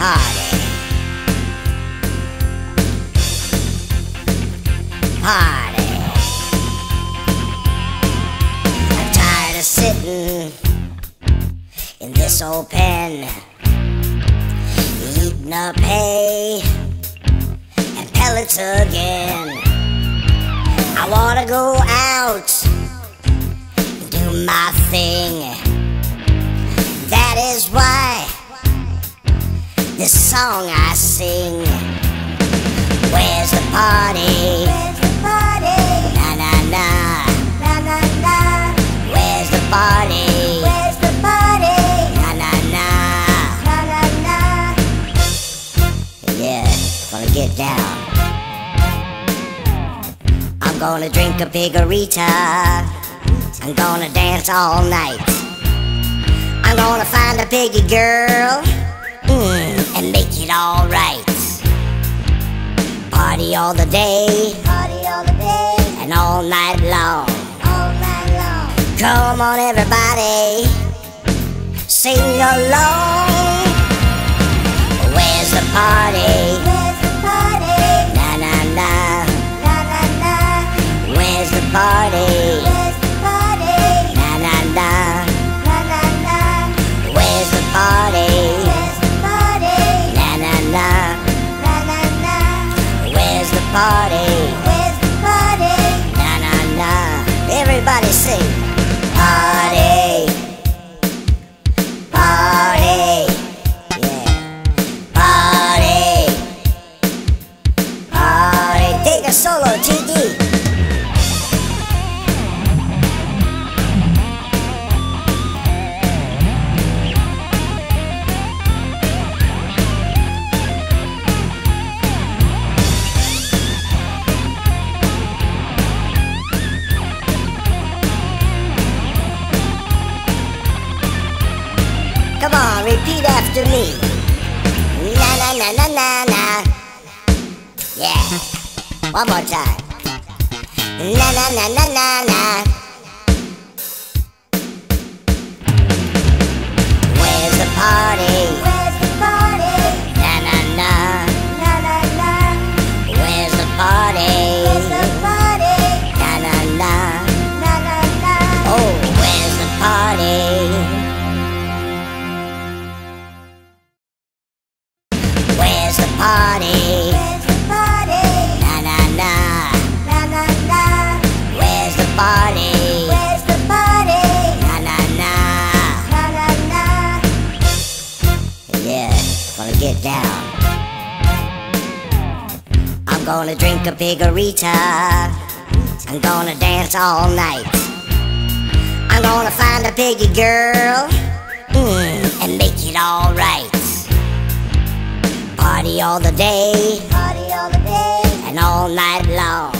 Party. Party. I'm tired of sitting in this old pen, eating up hay and pellets again. I wanna go out, and do my thing. Song I sing. Where's the party? Where's the party? Na na na. Na na na. Where's the party? Where's the party? Na na na. Na na na. Yeah, gonna get down. I'm gonna drink a pigarita. I'm gonna dance all night. I'm gonna find a piggy girl mm, and make it alright. Party all the day Party all the day, and all night long. all night long. Come on, everybody, sing along. Party? Where's? Na na na. Everybody sing. Repeat after me. Na na na na na na. Yeah. One more time. Na na na na na na. Party? Where's the party? Na na na. Na na na. Where's the party? Where's the party? Na na na. Na na na. Yeah, gonna get down. I'm gonna drink a pigarita. I'm gonna dance all night. I'm gonna find a piggy girl mm, and make it alright. Party all the day Party all the day, and all night long.